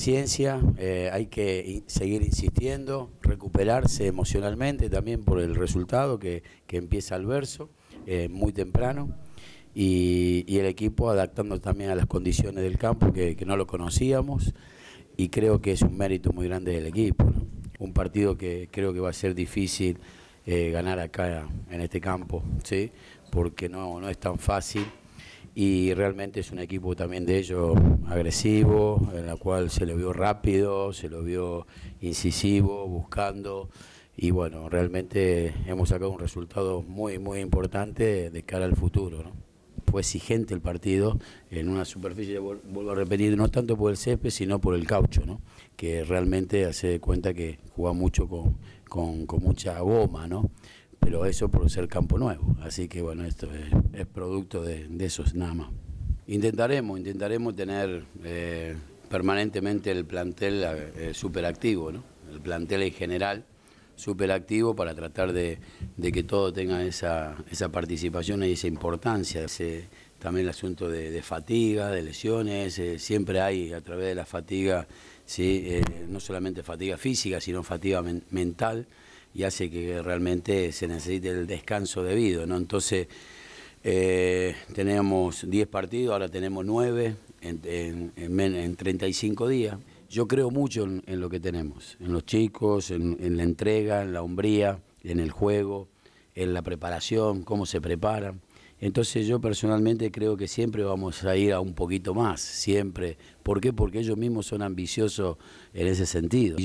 paciencia, eh, hay que seguir insistiendo, recuperarse emocionalmente también por el resultado que, empieza el verso, eh, muy temprano, y, el equipo adaptando también a las condiciones del campo que, no lo conocíamos, y creo que es un mérito muy grande del equipo. Un partido que creo que va a ser difícil eh, ganar acá en este campo, ¿sí? porque no, no es tan fácil y realmente es un equipo también de ellos agresivo, en la cual se lo vio rápido, se lo vio incisivo, buscando y bueno, realmente hemos sacado un resultado muy muy importante de cara al futuro. Fue exigente el partido en una superficie, vuelvo a repetir, no tanto por el césped, sino por el caucho, que realmente hace cuenta que juega mucho con, con, con mucha goma, ¿no? Pero eso por ser campo nuevo. Así que bueno, esto es, producto de, de, eso nada más. Intentaremos, intentaremos tener eh, permanentemente el plantel eh, súper activo, ¿no? el plantel en general súper activo para tratar de, que todo tenga esa, esa, participación y esa importancia. Ese, también el asunto de, fatiga, de lesiones, eh, siempre hay a través de la fatiga, ¿sí? no solamente fatiga física, sino fatiga mental y hace que realmente se necesite el descanso debido, ¿no? Entonces, eh, tenemos 10 partidos, ahora tenemos 9 en, en, 35 días. Yo creo mucho en, lo que tenemos, en los chicos, en, la entrega, en la hombría, en el juego, en la preparación, cómo se preparan. Entonces yo personalmente creo que siempre vamos a ir a un poquito más, siempre. ¿Por qué? Porque ellos mismos son ambiciosos en ese sentido.